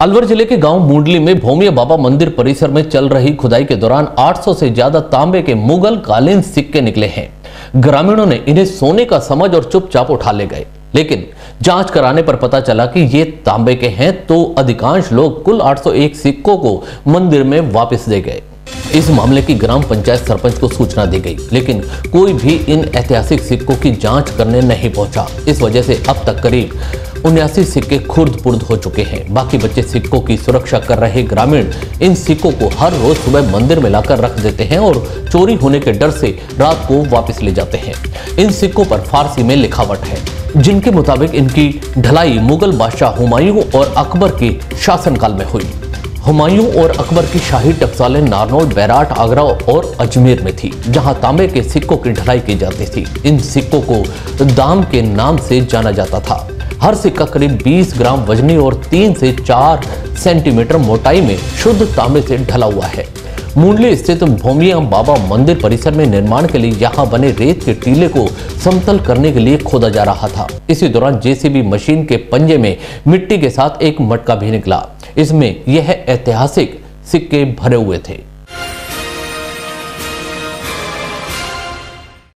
अलवर ज़िले के गाँव मुंडली में भूमिया बाबा मंदिर परिसर में चल रही खुदाई के दौरान 800 से ज़्यादा तांबे के मुगल कालीन सिक्के निकले हैं। ग्रामीणों ने इन्हें सोने का समझ और चुपचाप उठा ले गए। लेकिन जाँच कराने पर पता चला कि ये तांबे के हैं तो अधिकांश लोग कुल 801 सिक्कों को मंदिर में वापस दे गए। इस मामले की ग्राम पंचायत सरपंच को सूचना दी गई, लेकिन कोई भी इन ऐतिहासिक सिक्कों की जाँच करने नहीं पहुँचा। इस वजह से अब तक करीब उन्यासी सिक्के खुर्द पुर्द हो चुके हैं। बाकी बच्चे सिक्कों की सुरक्षा कर रहे ग्रामीण, इन सिक्कों को हर रोज सुबह मंदिर में लाकर रख देते हैं और चोरी होने के डर से रात को वापस ले जाते हैं। इन सिक्कों पर फारसी में लिखावट है। जिनके मुताबिक इनकी ढलाई मुगल बादशाह हुमायूं और अकबर के शासनकाल में हुई। हुमायूं और अकबर की शाही टकसालें नारनौल, बैराट, आगरा और अजमेर में थी, जहाँ तांबे के सिक्कों की ढलाई की जाती थी। इन सिक्कों को दाम के नाम से जाना जाता था। हर सिक्का करीब 20 ग्राम वजनी और 3 से 4 सेंटीमीटर मोटाई में शुद्ध तांबे से ढला हुआ है। मुंडली स्थित भूमिया बाबा मंदिर परिसर में निर्माण के लिए यहाँ बने रेत के टीले को समतल करने के लिए खोदा जा रहा था। इसी दौरान जेसीबी मशीन के पंजे में मिट्टी के साथ एक मटका भी निकला। इसमें यह ऐतिहासिक सिक्के भरे हुए थे।